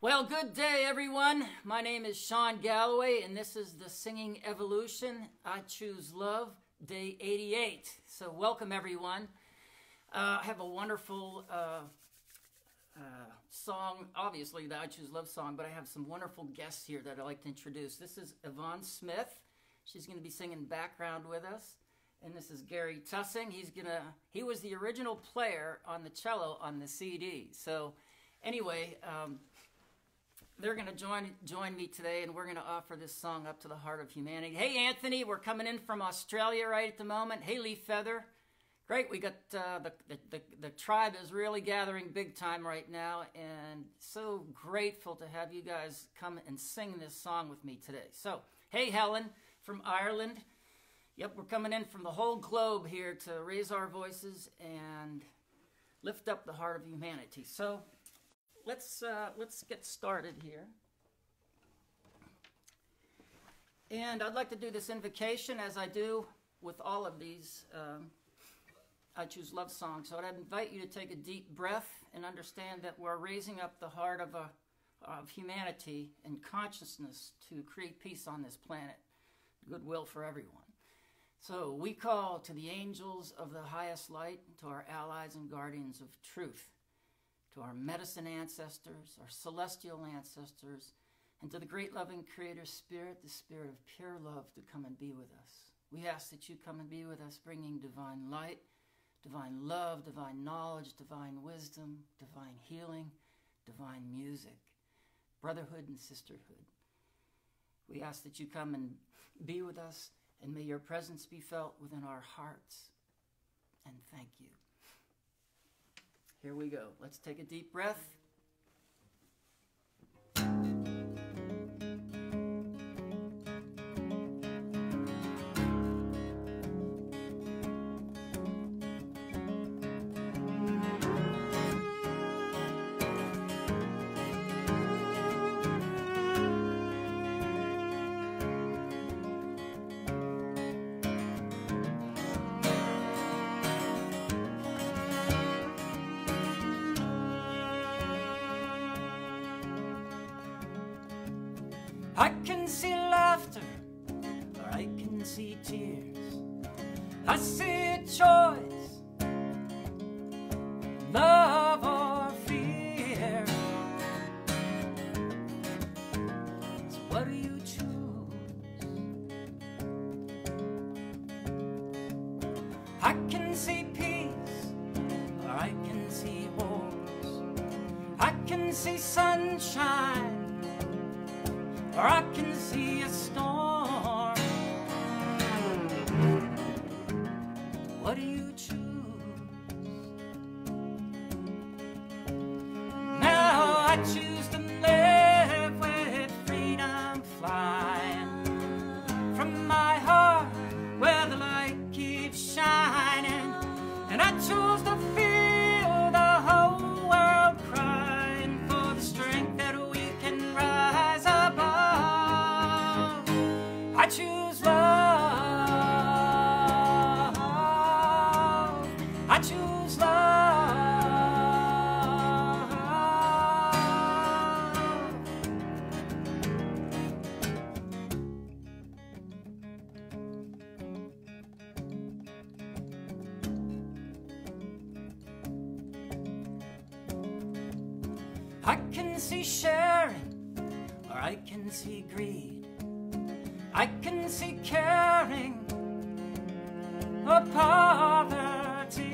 Well, good day, everyone. My name is Shawn Gallaway, and this is the Singing Evolution. I Choose Love, day 88. So, welcome, everyone. Uh, I have a wonderful uh, uh, song, obviously, the I Choose Love song, but I have some wonderful guests here that I'd like to introduce. This is Yvonne Smith. She's going to be singing background with us. And this is Gary Tussing. He's gonna. He was the original player on the cello on the CD. So, anyway, um, they're going to join join me today, and we're going to offer this song up to the heart of humanity. Hey, Anthony, we're coming in from Australia right at the moment. Hey, Leaf Feather, great. We got uh, the, the, the the tribe is really gathering big time right now, and so grateful to have you guys come and sing this song with me today. So, hey, Helen from Ireland. Yep, we're coming in from the whole globe here to raise our voices and lift up the heart of humanity. So let's uh, let's get started here. And I'd like to do this invocation as I do with all of these. Um, I choose love songs. So I'd invite you to take a deep breath and understand that we're raising up the heart of a of humanity and consciousness to create peace on this planet, goodwill for everyone. So we call to the angels of the highest light, to our allies and guardians of truth to our medicine ancestors, our celestial ancestors, and to the great loving Creator Spirit, the Spirit of pure love, to come and be with us. We ask that you come and be with us, bringing divine light, divine love, divine knowledge, divine wisdom, divine healing, divine music, brotherhood and sisterhood. We ask that you come and be with us, and may your presence be felt within our hearts. And thank you. Here we go. Let's take a deep breath. I can see laughter, or I can see tears. I see a choice, I can see a storm. What do you choose? Choose I can see caring, or poverty.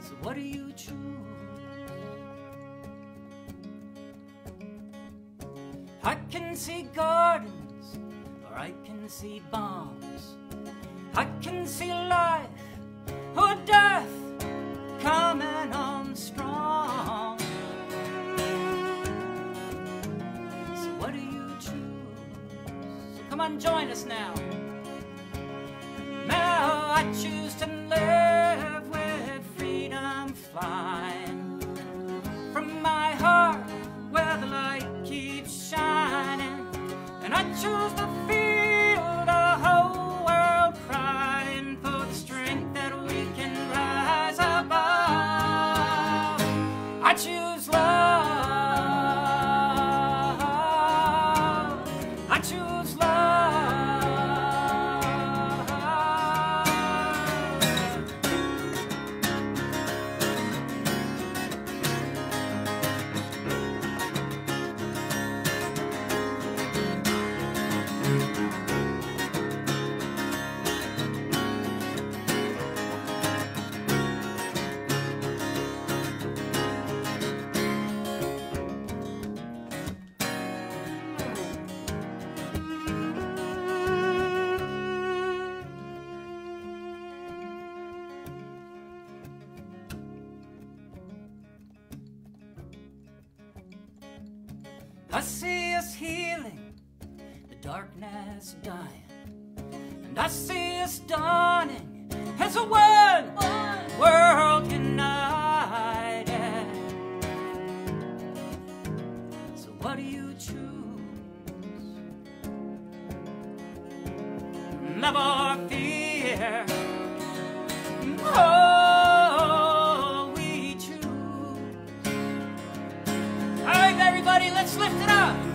So what do you choose? I can see gardens, or I can see bombs. I can see life or death come on, join us now. Now I choose to live with freedom flying I see us healing, the darkness dying, and I see us dawning as a one world united. So what do you choose? Love or fear? Oh, everybody, let's lift it up.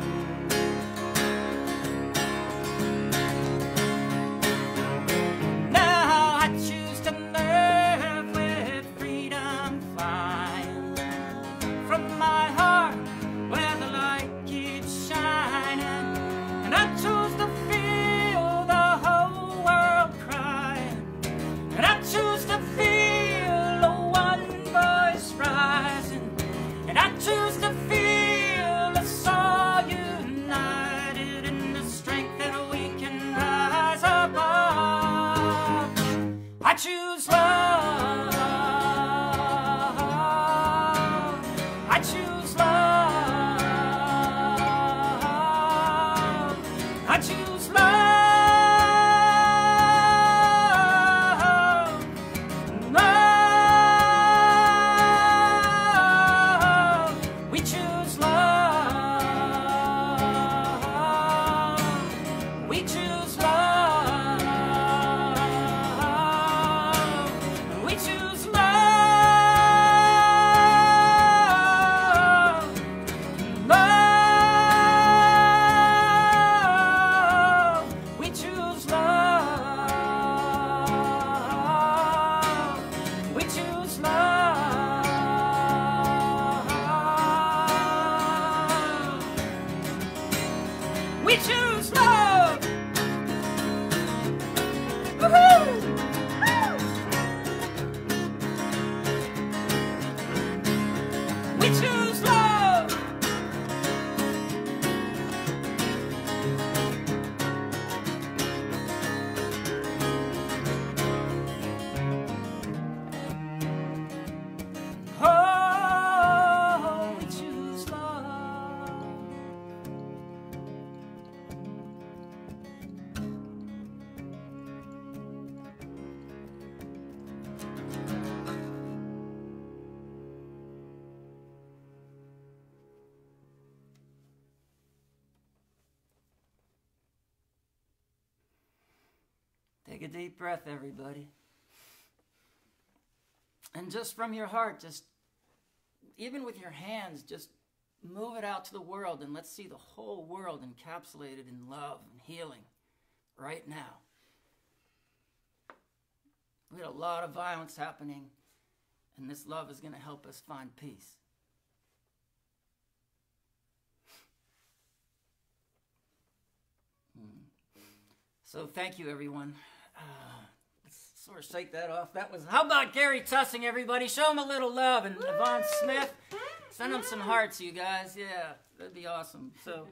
Deep breath, everybody. And just from your heart, just even with your hands, just move it out to the world and let's see the whole world encapsulated in love and healing right now. We had a lot of violence happening, and this love is going to help us find peace. Hmm. So, thank you, everyone. Let's sort of shake that off. That was, how about Gary Tussing, everybody? Show him a little love. And Yvonne Smith, send him some hearts, you guys. Yeah, that'd be awesome. So,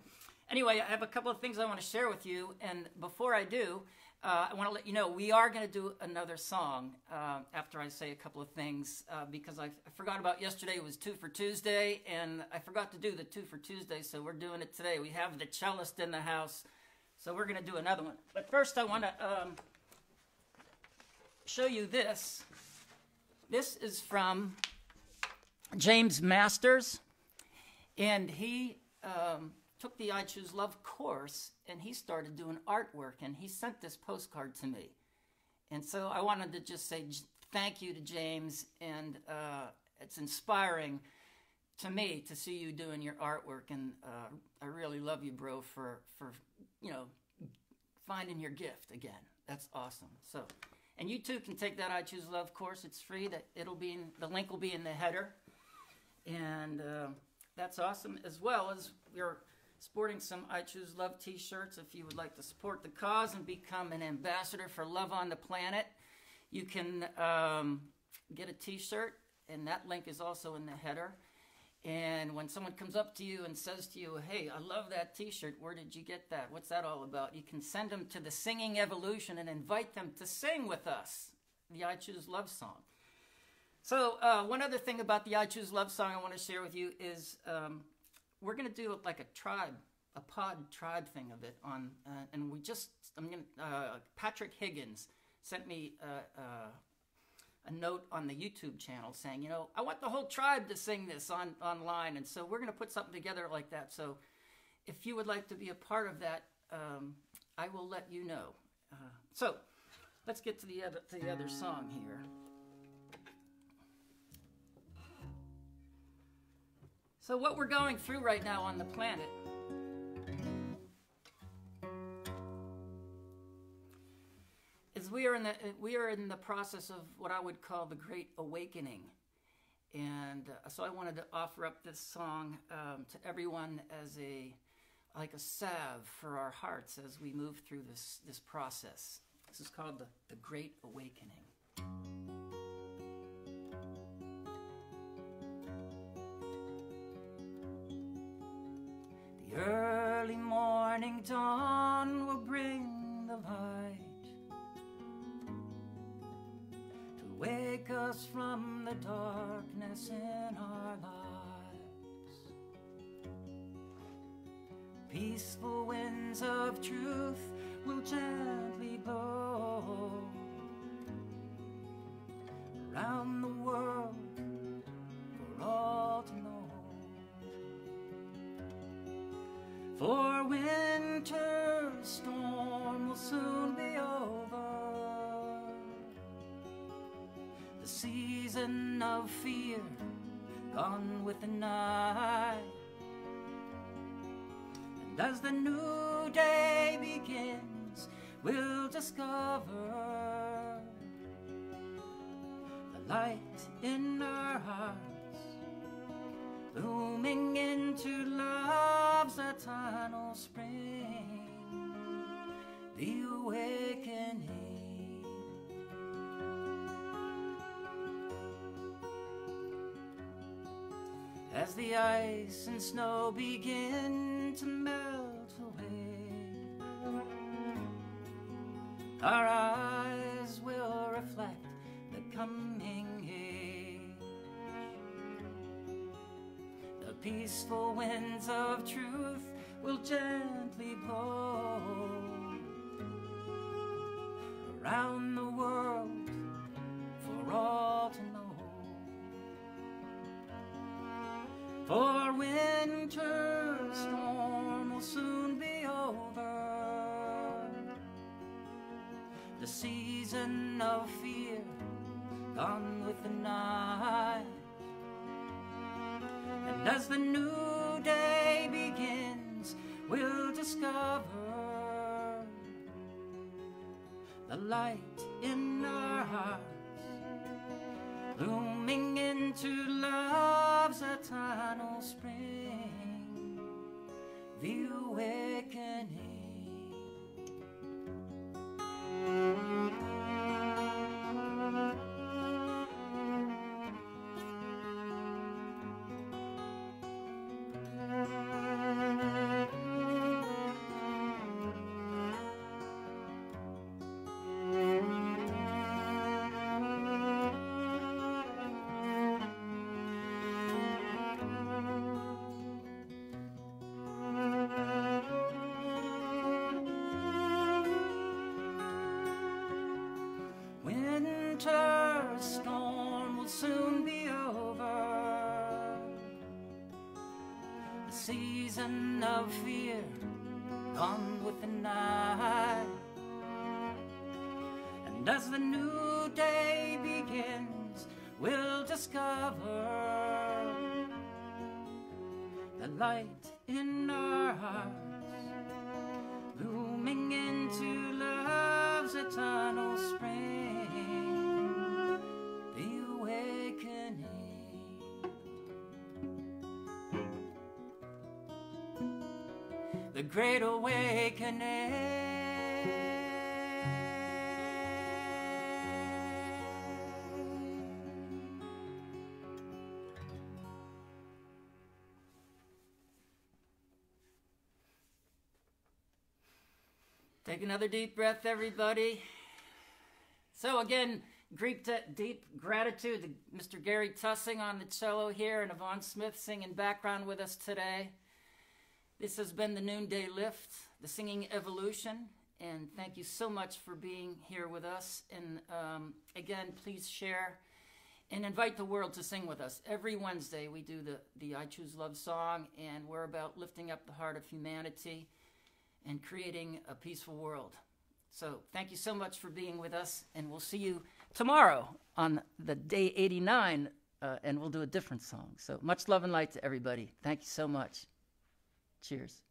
anyway, I have a couple of things I want to share with you. And before I do, uh, I want to let you know we are going to do another song uh, after I say a couple of things uh, because I, I forgot about yesterday It was two for Tuesday and I forgot to do the two for Tuesday, so we're doing it today. We have the cellist in the house, so we're going to do another one. But first, I want to um, show you this. This is from James Masters, and he um, took the I Choose Love course and he started doing artwork and he sent this postcard to me. And so I wanted to just say thank you to James and uh, it's inspiring to me to see you doing your artwork, and uh, I really love you, bro, for for you know finding your gift again. That's awesome. So, and you too can take that I Choose Love course. It's free. That it'll be in the link will be in the header, and uh, that's awesome. As well as we're sporting some I Choose Love T-shirts. If you would like to support the cause and become an ambassador for Love on the Planet, you can um, get a T-shirt, and that link is also in the header. And when someone comes up to you and says to you, Hey, I love that t shirt, where did you get that? What's that all about? You can send them to the Singing Evolution and invite them to sing with us the I Choose Love song. So, uh, one other thing about the I Choose Love song I want to share with you is um, we're going to do like a tribe, a pod tribe thing of it on, uh, and we just, I'm going to, uh, Patrick Higgins sent me uh, uh, a note on the YouTube channel saying, you know, I want the whole tribe to sing this on online, and so we're going to put something together like that. So, if you would like to be a part of that, um, I will let you know. Uh, so, let's get to the other to the other song here. So, what we're going through right now on the planet we are in the process of what I would call the Great Awakening, and uh, so I wanted to offer up this song um, to everyone as a like a salve for our hearts as we move through this this process. This is called the, the Great Awakening. The early morning dawn us from the darkness in our lives. Peaceful winds of truth will gently blow around the world for all to know. For winter's storm will soon be over. Season of fear gone with the night. And as the new day begins, we'll discover the light in our hearts, blooming into love's eternal spring, the awakening. As the ice and snow begin to melt away. Our eyes will reflect the coming age. The peaceful winds of truth will gently blow around the season of fear gone with the night. And as the new day begins, we'll discover the light in our hearts blooming into love's eternal spring, the awakening. Season of fear gone with the night. And as the new day begins, we'll discover the light in our hearts, blooming into love's eternal spring, The great awakening. Take another deep breath, everybody. So, again, deep, deep gratitude to Mr. Gary Tussing on the cello here and Yvonne Smith singing background with us today. This has been the Noonday Lift, the Singing Evolution, and thank you so much for being here with us. And um, again, please share and invite the world to sing with us. Every Wednesday, we do the, the I Choose Love song, and we're about lifting up the heart of humanity and creating a peaceful world. So, thank you so much for being with us, and we'll see you tomorrow on the day 89, uh, and we'll do a different song. So, much love and light to everybody. Thank you so much. Cheers.